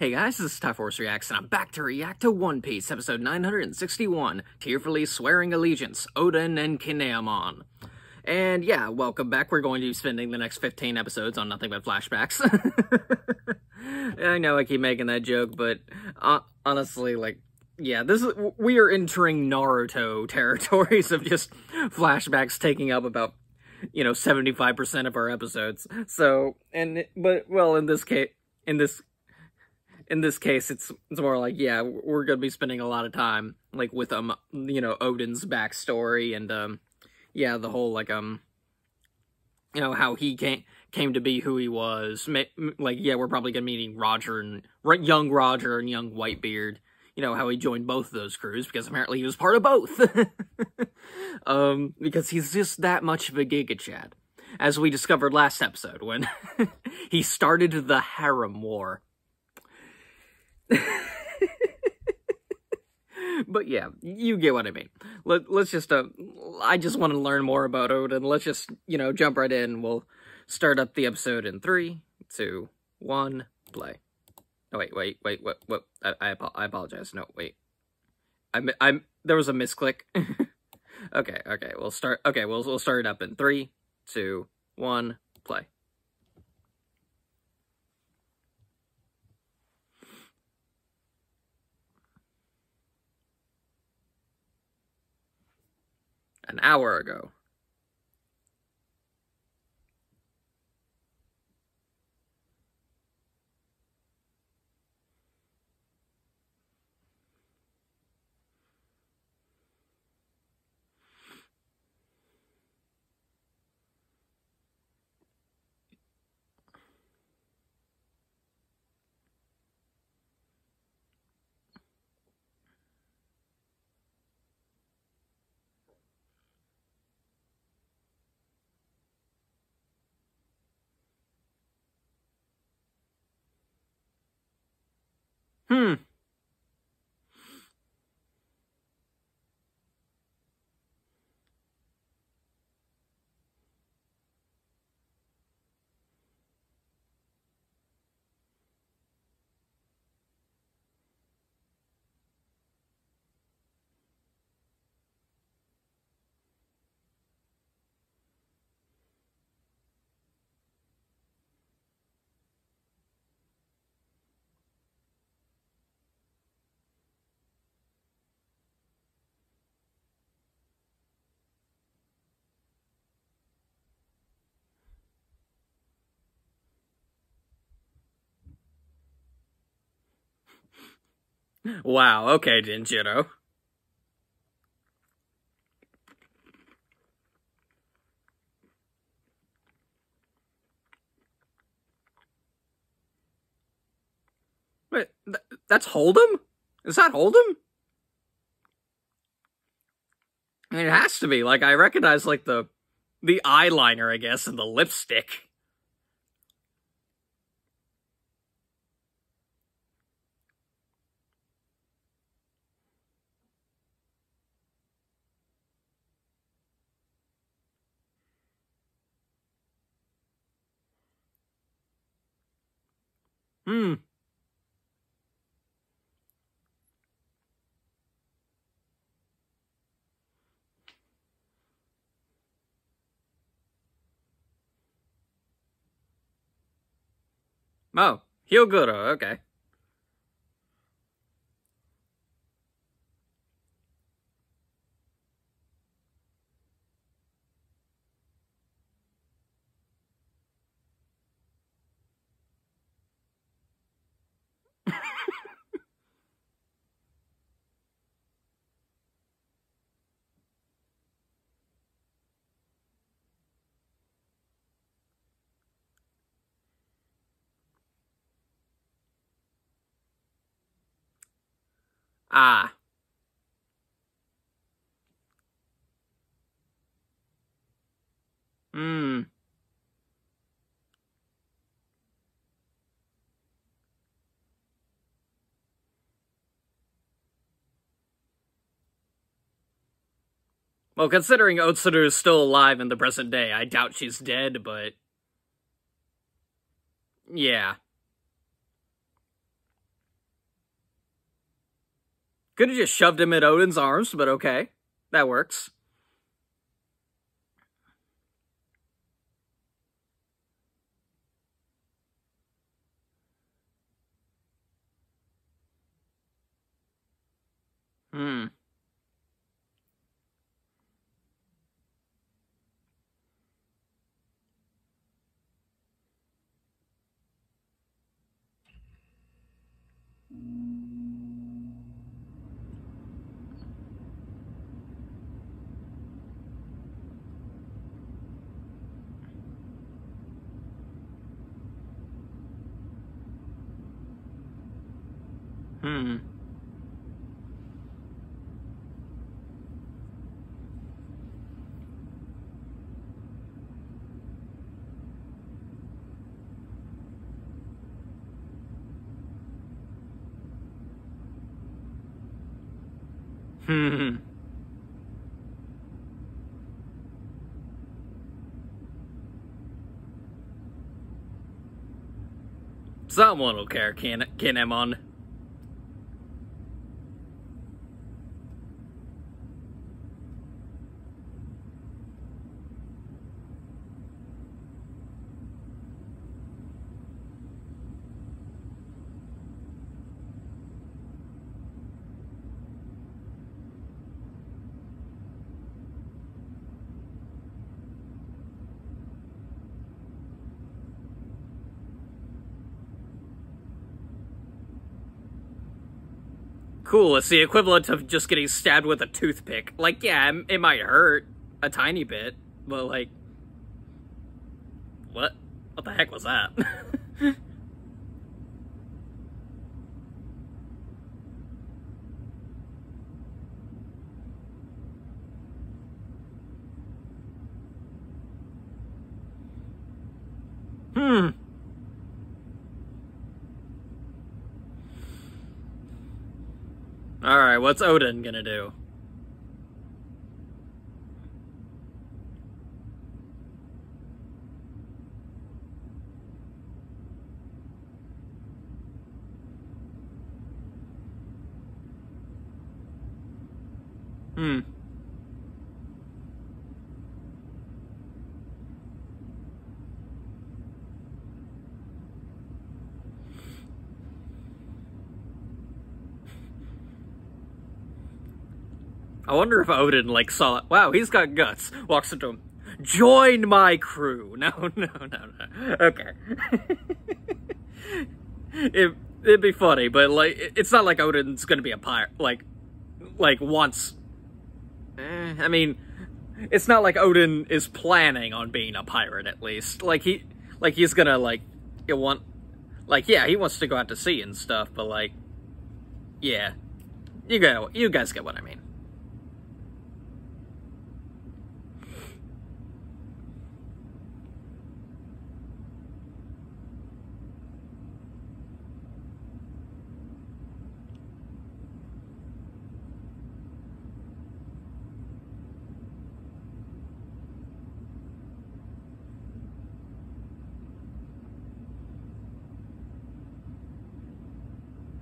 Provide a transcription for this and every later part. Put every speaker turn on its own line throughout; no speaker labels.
Hey guys, this is TyForest Reacts, and I'm back to react to One Piece, episode 961, Tearfully Swearing Allegiance, Oden and Kinemon. And yeah, welcome back. We're going to be spending the next 15 episodes on nothing but flashbacks. I know I keep making that joke, but uh, honestly, like, yeah, this is, we are entering Naruto territories of just flashbacks taking up about, you know, 75% of our episodes. So, and, but, well, in this case, in this in this case, it's it's more like, yeah, we're gonna be spending a lot of time like with um, you know, Oden's backstory and um, yeah, the whole like um, you know, how he came came to be who he was. Like, yeah, we're probably gonna be meeting Roger and young Roger and young Whitebeard. You know how he joined both of those crews because apparently he was part of both. um, because he's just that much of a Giga Chad, as we discovered last episode when he started the harem war but yeah, you get what I mean. Let, let's just, uh, I just want to learn more about Oden. Let's just, you know, jump right in. We'll start up the episode in three, two, one, play. Oh, wait, wait, wait, what, what, I, I, I apologize. No, wait. I'm, I'm, there was a misclick. okay, okay, we'll start, okay, we'll, we'll start it up in three, two, one, play. An hour ago. Hmm. Wow, okay, Denjiro. Wait, th that's Hold'em? Is that Hold'em? It has to be. Like, I recognize, like, the the eyeliner, I guess, and the lipstick. Hmm. Oh, Hyogoro, okay. Ah. Hmm. Well, considering Otsuru is still alive in the present day, I doubt she's dead, but... Yeah. Could have just shoved him in Oden's arms, but okay. That works. Hmm. Hmm. Hmm. Someone will care, Kin Kinemon. Cool, it's the equivalent of just getting stabbed with a toothpick. Like, yeah, it might hurt a tiny bit, but like... What? What the heck was that? hmm. What's Oden gonna do? Hmm. I wonder if Oden, like, saw it. Wow, he's got guts. Walks up to him. Join my crew. No, no, no, no. Okay. it, it'd be funny, but, like, it's not like Oden's gonna be a pirate. Like, like, once. Eh, I mean, it's not like Oden is planning on being a pirate, at least. Like, he, like, he's gonna, like, you want, like, yeah, he wants to go out to sea and stuff, but, like, yeah. You go, you guys get what I mean.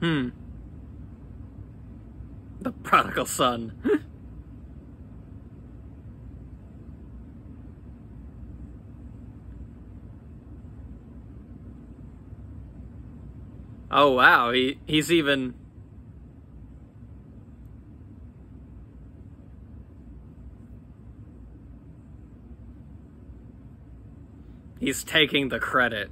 Hmm. The prodigal son. oh wow, he he's even He's taking the credit.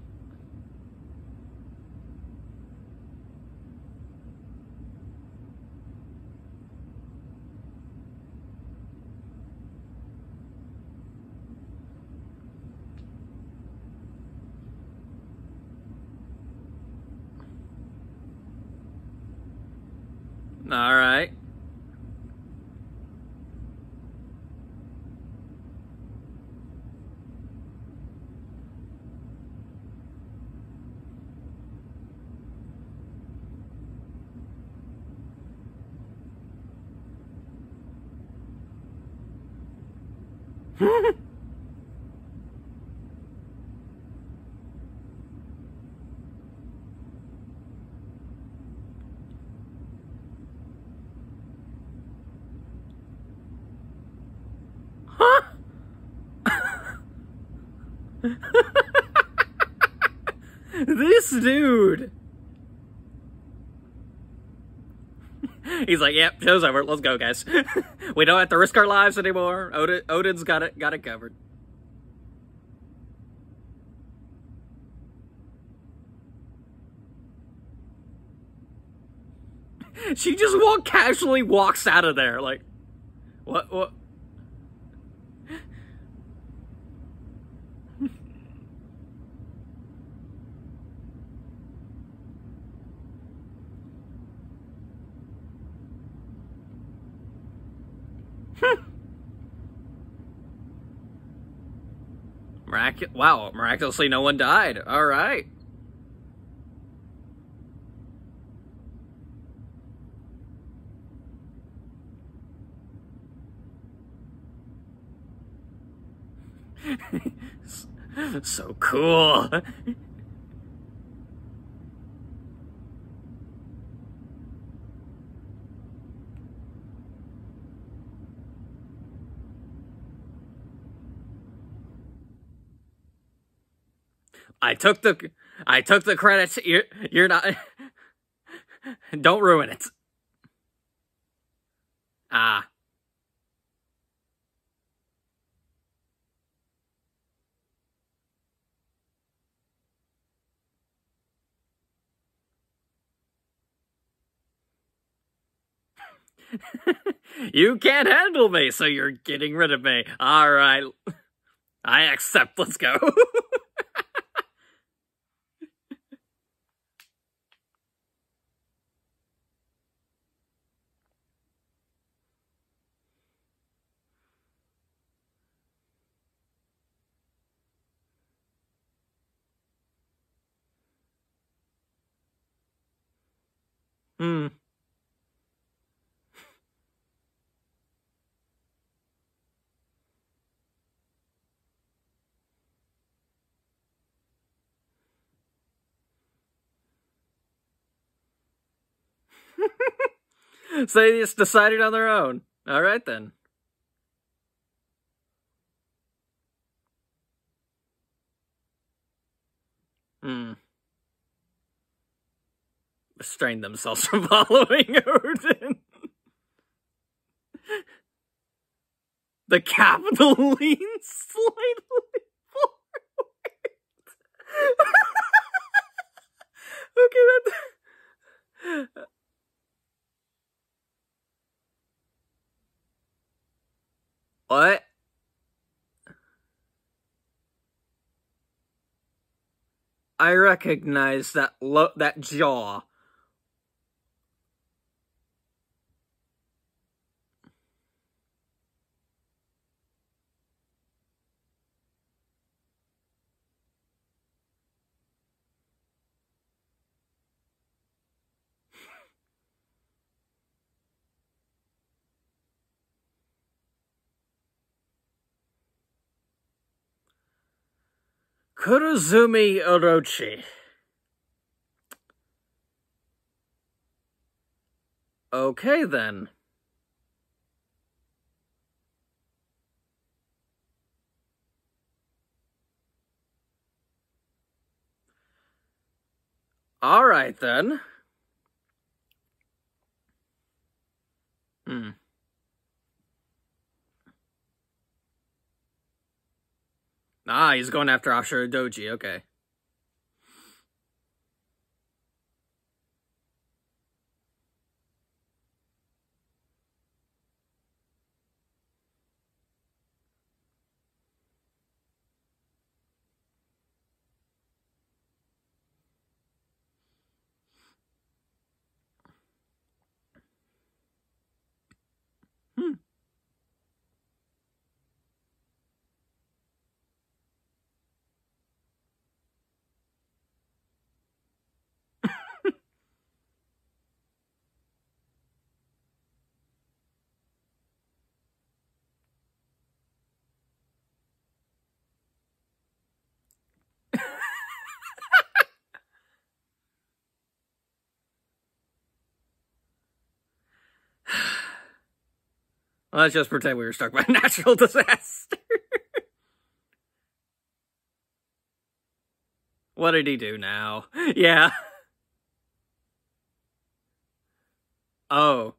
this dude. He's like, "Yep, show's over. Let's go, guys. we don't have to risk our lives anymore. Oden, Oden's got it, got it covered." she just walk casually walks out of there, like, what, what? Hmm. Mirac- wow, miraculously no one died. All right. so cool. I took the I took the credits. You're you're not. Don't ruin it. Ah. you can't handle me, so you're getting rid of me. All right. I accept. Let's go. Hmm. so they just decided on their own. All right then. Hmm. Restrain themselves from following Oden. the capital leans slightly forward. okay, that. What? I recognize that lo- that jaw. Kurozumi Orochi. Okay then. All right then. Hmm. Ah, he's going after Ashura Doji. Okay. Let's just pretend we were stuck by a natural disaster. what did he do now? Yeah. Oh.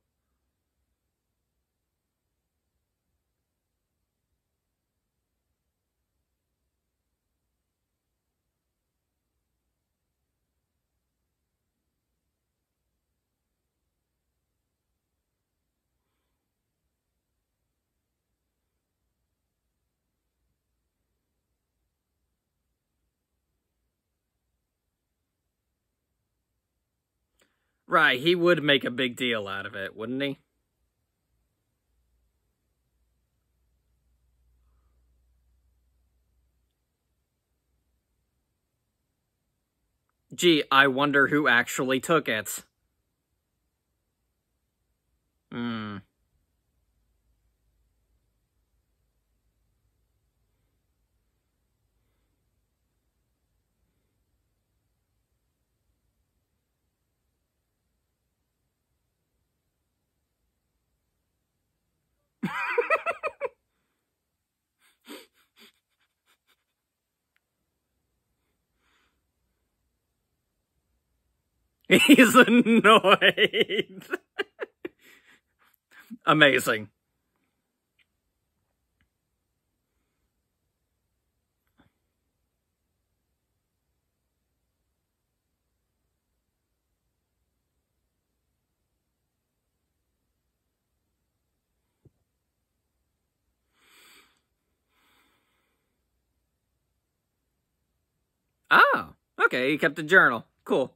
Right, he would make a big deal out of it, wouldn't he? Gee, I wonder who actually took it. Hmm. He's annoyed. Amazing. Oh, okay, he kept a journal. Cool.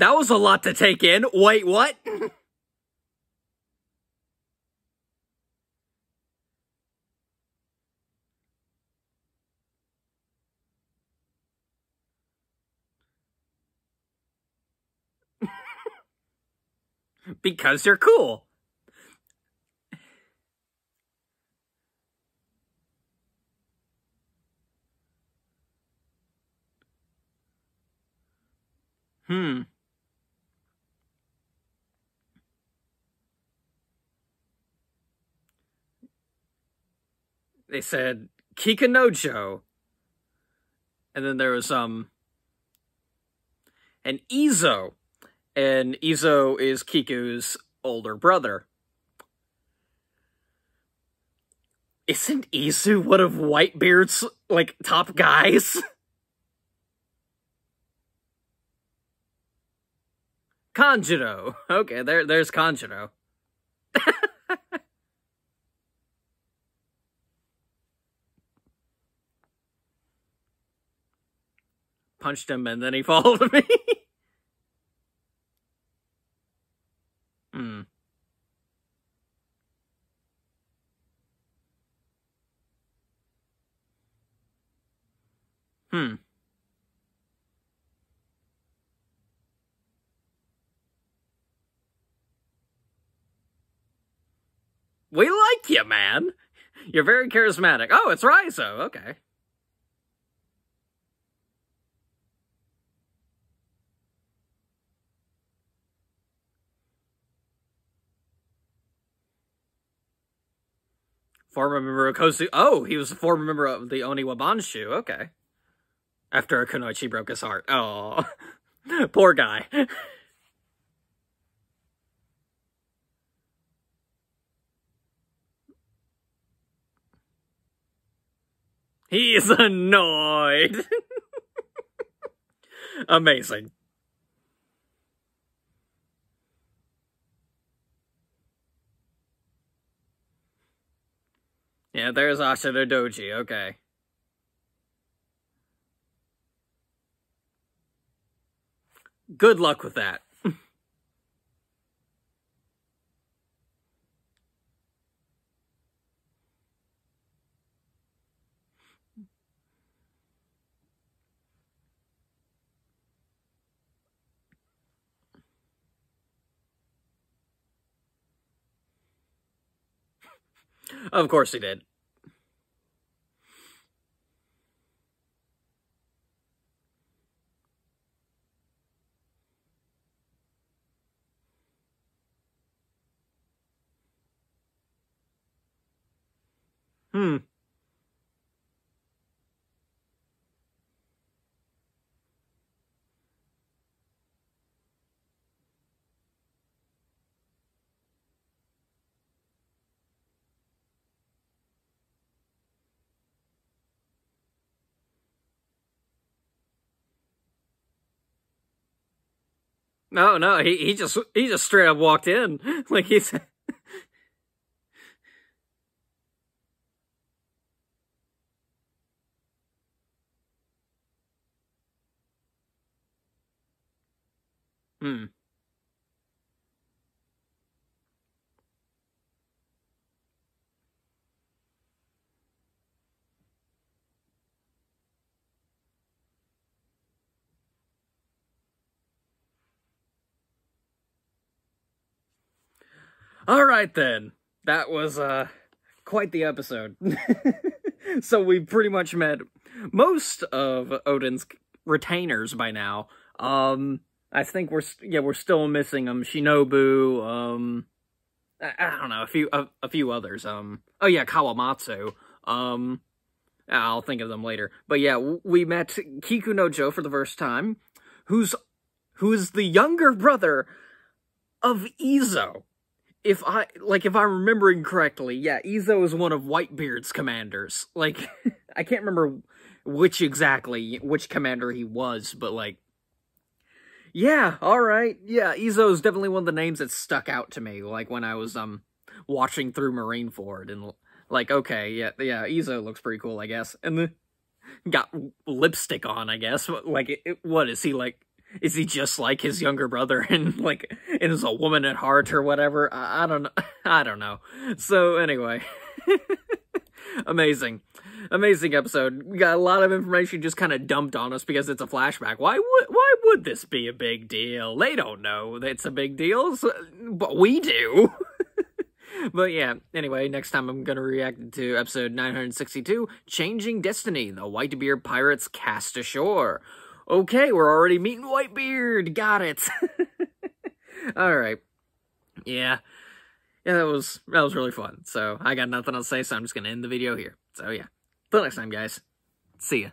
That was a lot to take in. Wait, what? because you're cool. Hmm. They said Kikunojo. And then there was um an Izo. And Izo is Kiku's older brother. Isn't Izo one of Whitebeard's like top guys? Kanjuro. Okay, there there's Kanjuro. Punched him and then he followed me. hmm. Hmm. We like you, man. You're very charismatic. Oh, it's Raizo. Okay. Former member of Kozu. Oh, he was a former member of the Oniwa Banshu. Okay. After Kunoichi broke his heart. Oh, poor guy. He's annoyed. Amazing. Yeah, there's Ashura Doji, okay. Good luck with that. Of course he did. Hmm. No, no, he he just he just straight up walked in like he's. Hmm. All right then. That was uh quite the episode. so we pretty much met most of Oden's retainers by now. Um I think we're yeah, we're still missing um Shinobu, um I, I don't know, a few a, a, few others. Um oh yeah, Kawamatsu. Um I'll think of them later. But yeah, we met Kiku Kikunojo for the first time, who's who is the younger brother of Izo if I like if I'm remembering correctly, yeah, Izo is one of Whitebeard's commanders. Like I can't remember which exactly which commander he was, but like yeah, all right. Yeah, Izo is definitely one of the names that stuck out to me like when I was um watching through Marineford and like okay, yeah, yeah, Izo looks pretty cool, I guess. And got lipstick on, I guess. Like it, it, what is he like is he just like his younger brother and like and is a woman at heart or whatever? I, I don't know. I don't know. So anyway, amazing, amazing episode. We got a lot of information just kind of dumped on us because it's a flashback. Why would why would this be a big deal? They don't know it's a big deal, so, but we do. but yeah, anyway, next time I'm gonna react to episode 962, Changing Destiny, the Whitebeard Pirates Cast Ashore. Okay, we're already meeting Whitebeard. Got it. All right. Yeah. Yeah, that was that was really fun. So I got nothing else to say, so I'm just gonna end the video here. So yeah. Till next time, guys. See ya.